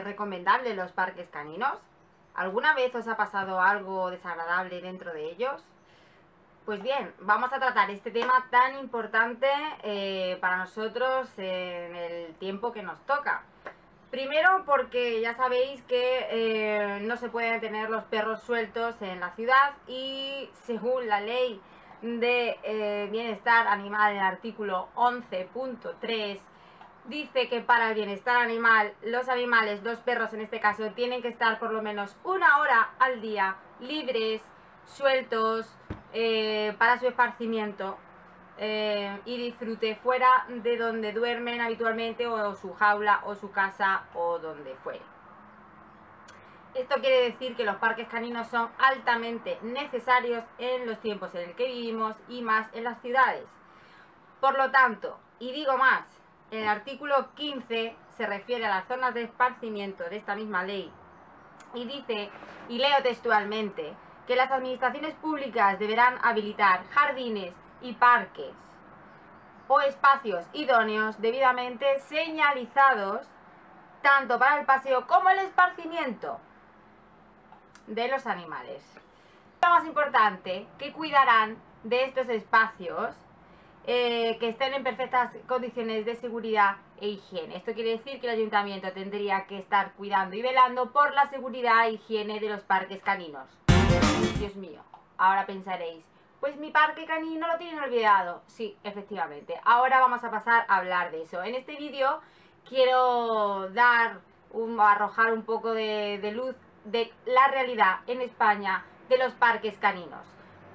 Hola. ¿Son realmente recomendables los parques caninos? ¿Alguna vez os ha pasado algo desagradable dentro de ellos? Pues bien, vamos a tratar este tema tan importante eh, para nosotros en el tiempo que nos toca. Primero porque ya sabéis que eh, no se pueden tener los perros sueltos en la ciudad y según la ley de eh, bienestar animal el artículo 11.3 dice que para el bienestar animal los animales, los perros en este caso, tienen que estar por lo menos una hora al día libres, sueltos, eh, para su esparcimiento eh, y disfrute fuera de donde duermen habitualmente o su jaula o su casa o donde fuere. Esto quiere decir que los parques caninos son altamente necesarios en los tiempos en el que vivimos y más en las ciudades. Por lo tanto, y digo más, el artículo 15 se refiere a las zonas de esparcimiento de esta misma ley y dice, y leo textualmente, que las administraciones públicas deberán habilitar jardines, y parques o espacios idóneos debidamente señalizados tanto para el paseo como el esparcimiento de los animales. Lo más importante, que cuidarán de estos espacios eh, que estén en perfectas condiciones de seguridad e higiene. Esto quiere decir que el ayuntamiento tendría que estar cuidando y velando por la seguridad e higiene de los parques caninos. Dios mío, ahora pensaréis, pues mi parque canino lo tienen olvidado. Sí, efectivamente. Ahora vamos a pasar a hablar de eso. En este vídeo quiero dar, un, arrojar un poco de, de luz de la realidad en España de los parques caninos.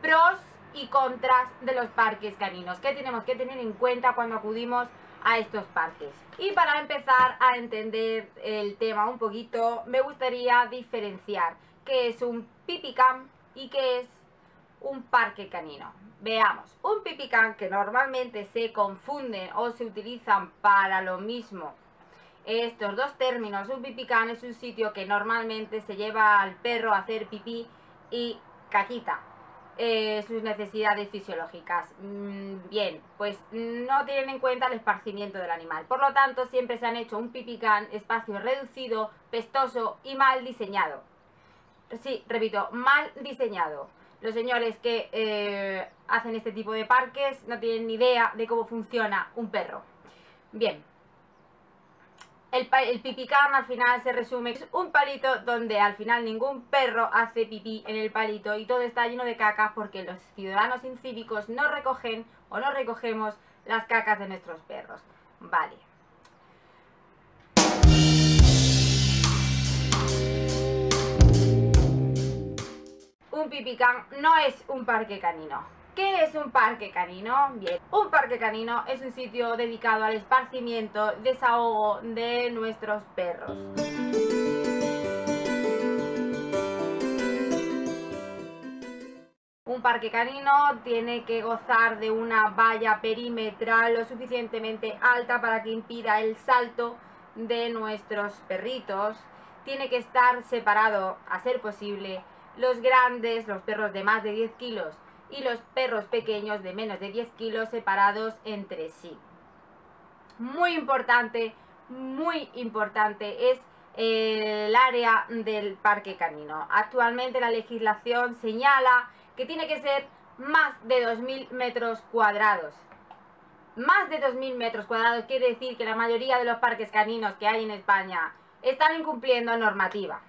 Pros y contras de los parques caninos. ¿Qué tenemos que tener en cuenta cuando acudimos a estos parques? Y para empezar a entender el tema un poquito, me gustaría diferenciar qué es un pipicam y qué es un parque canino. Veamos, un pipicán que normalmente se confunden o se utilizan para lo mismo. Estos dos términos, un pipicán es un sitio que normalmente se lleva al perro a hacer pipí y caquita. Eh, sus necesidades fisiológicas. Mm, bien, pues no tienen en cuenta el esparcimiento del animal. Por lo tanto, siempre se han hecho un pipicán, espacio reducido, pestoso y mal diseñado. Sí, repito, mal diseñado. Los señores que eh, hacen este tipo de parques no tienen ni idea de cómo funciona un perro. Bien. El, pipicán al final se resume es un palito donde al final ningún perro hace pipí en el palito y todo está lleno de caca porque los ciudadanos incívicos no recogen o no recogemos las cacas de nuestros perros. Vale. un pipicán no es un parque canino. ¿Qué es un parque canino? Bien, un parque canino es un sitio dedicado al esparcimiento, desahogo de nuestros perros. Un parque canino tiene que gozar de una valla perimetral lo suficientemente alta para que impida el salto de nuestros perritos. Tiene que estar separado, a ser posible, los grandes, los perros de más de 10 kilos y los perros pequeños de menos de 10 kilos separados entre sí. Muy importante, muy importante es eh, el área del parque canino. Actualmente la legislación señala que tiene que ser más de 2.000 metros cuadrados. Más de 2.000 metros cuadrados quiere decir que la mayoría de los parques caninos que hay en España están incumpliendo normativa.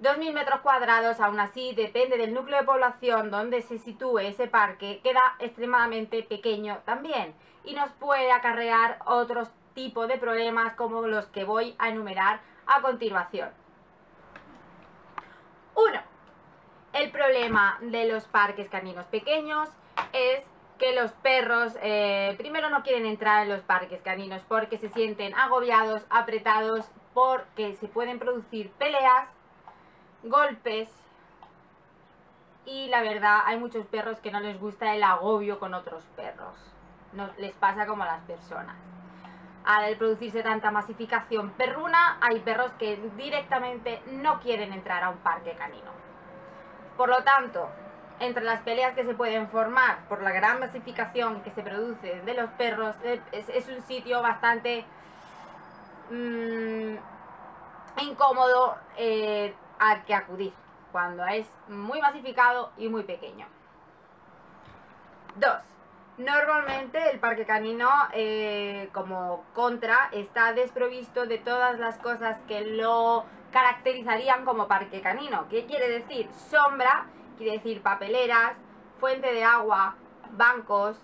2.000 metros cuadrados, aún así, depende del núcleo de población donde se sitúe ese parque, queda extremadamente pequeño también y nos puede acarrear otros tipos de problemas como los que voy a enumerar a continuación. 1. El problema de los parques caninos pequeños es que los perros eh, primero no quieren entrar en los parques caninos porque se sienten agobiados, apretados, porque se pueden producir peleas golpes y la verdad hay muchos perros que no les gusta el agobio con otros perros. No, les pasa como a las personas. Al producirse tanta masificación perruna, hay perros que directamente no quieren entrar a un parque canino. Por lo tanto, entre las peleas que se pueden formar por la gran masificación que se produce de los perros, eh, es, un sitio bastante mmm, incómodo eh, al que acudir cuando es muy masificado y muy pequeño. 2. Normalmente el parque canino eh, como contra está desprovisto de todas las cosas que lo caracterizarían como parque canino. ¿Qué quiere decir? Sombra, quiere decir papeleras, fuente de agua, bancos,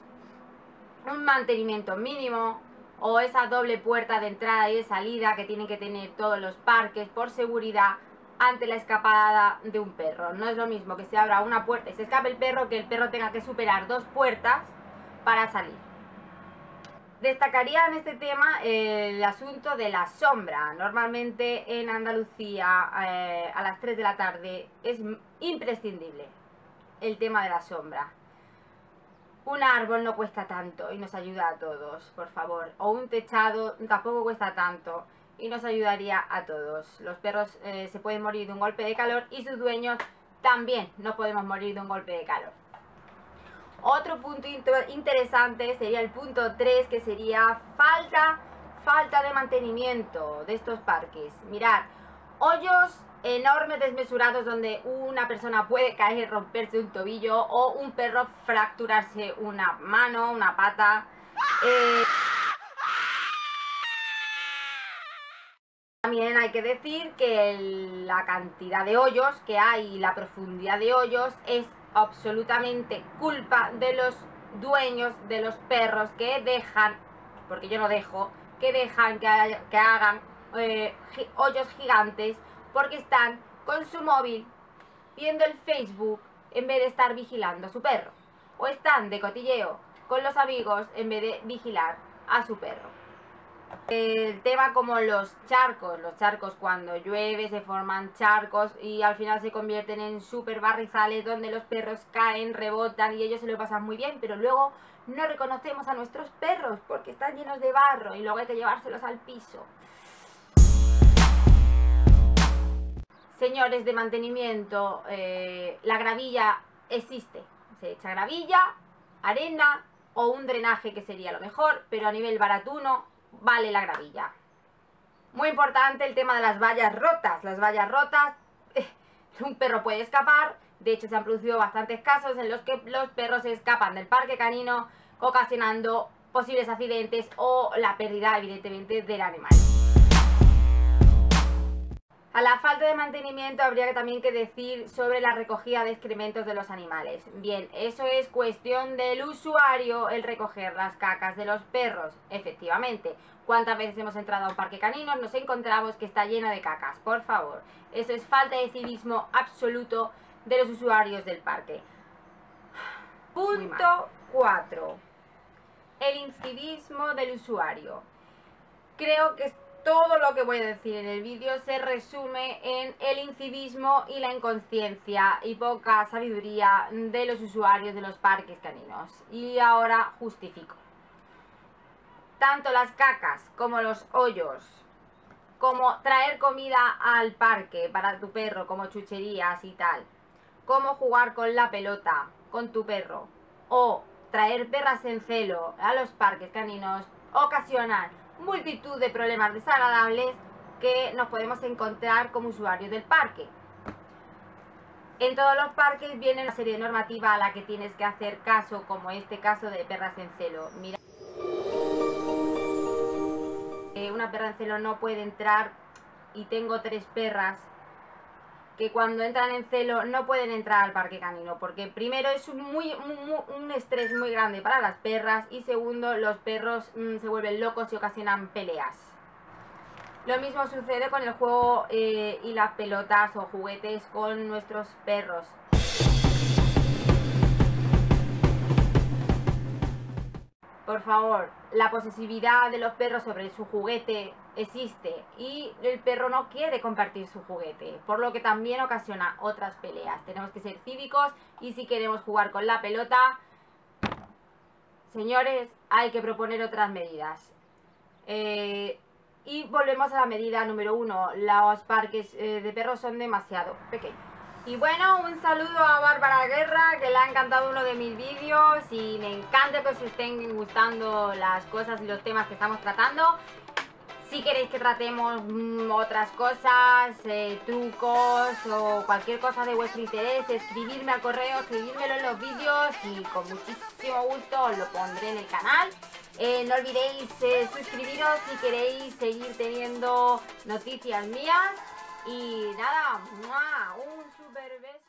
un mantenimiento mínimo o esa doble puerta de entrada y de salida que tienen que tener todos los parques por seguridad ante la escapada de un perro. No es lo mismo que se abra una puerta y se escape el perro que el perro tenga que superar dos puertas para salir. Destacaría en este tema el asunto de la sombra. Normalmente en Andalucía eh, a las 3 de la tarde es imprescindible el tema de la sombra. Un árbol no cuesta tanto y nos ayuda a todos, por favor. O un techado tampoco cuesta tanto y nos ayudaría a todos. Los perros eh, se pueden morir de un golpe de calor y sus dueños también no podemos morir de un golpe de calor. Otro punto interesante sería el punto 3, que sería falta, falta de mantenimiento de estos parques. Mirad, hoyos enormes desmesurados donde una persona puede caer, romperse un tobillo o un perro fracturarse una mano, una pata. Eh, también hay que decir que la cantidad de hoyos que hay y la profundidad de hoyos es absolutamente culpa de los dueños de los perros que dejan, porque yo no dejo, que dejan que, hagan eh, hoyos gigantes porque están con su móvil viendo el Facebook en vez de estar vigilando a su perro. O están de cotilleo con los amigos en vez de vigilar a su perro. El tema como los charcos, los charcos cuando llueve se forman charcos y al final se convierten en super barrizales donde los perros caen, rebotan y ellos se lo pasan muy bien, pero luego no reconocemos a nuestros perros porque están llenos de barro y luego hay que llevárselos al piso. Señores de mantenimiento, eh, la gravilla existe. Se echa gravilla, arena o un drenaje que sería lo mejor, pero a nivel baratuno vale la gravilla. Muy importante el tema de las vallas rotas. Las vallas rotas, eh, un perro puede escapar. De hecho, se han producido bastantes casos en los que los perros se escapan del parque canino, ocasionando posibles accidentes o la pérdida, evidentemente, del animal. A la falta de mantenimiento habría también que decir sobre la recogida de excrementos de los animales. Bien, eso es cuestión del usuario el recoger las cacas de los perros. Efectivamente, ¿cuántas veces hemos entrado a un parque canino? Nos encontramos que está lleno de cacas. Por favor, eso es falta de civismo absoluto de los usuarios del parque. Punto 4. El incivismo del usuario. Creo que todo lo que voy a decir en el vídeo se resume en el incivismo y la inconsciencia y poca sabiduría de los usuarios de los parques caninos. Y ahora justifico. Tanto las cacas como los hoyos, como traer comida al parque para tu perro, como chucherías y tal, como jugar con la pelota con tu perro, o traer perras en celo a los parques caninos, ocasionan multitud de problemas desagradables que nos podemos encontrar como usuarios del parque. En todos los parques viene una serie de normativa a la que tienes que hacer caso, como este caso de perras en celo. Mira, eh, una perra en celo no puede entrar y tengo tres perras que cuando entran en celo no pueden entrar al parque canino porque primero es un, muy, un, estrés muy grande para las perras y segundo los perros mm, se vuelven locos y ocasionan peleas. Lo mismo sucede con el juego eh, y las pelotas o juguetes con nuestros perros. Por favor, la posesividad de los perros sobre su juguete existe y el perro no quiere compartir su juguete, por lo que también ocasiona otras peleas. Tenemos que ser cívicos y si queremos jugar con la pelota, señores, hay que proponer otras medidas. Eh, y volvemos a la medida número uno, los parques eh, de perros son demasiado pequeños. Y bueno, un saludo a Bárbara Guerra, que le ha encantado uno de mis vídeos y me encanta que os estén gustando las cosas y los temas que estamos tratando. Si queréis que tratemos mm, otras cosas, eh, trucos o cualquier cosa de vuestro interés, escribirme al correo, escribírmelo en los vídeos y con muchísimo gusto os lo pondré en el canal. Eh, no olvidéis eh, suscribiros si queréis seguir teniendo noticias mías. Y nada, un super beso.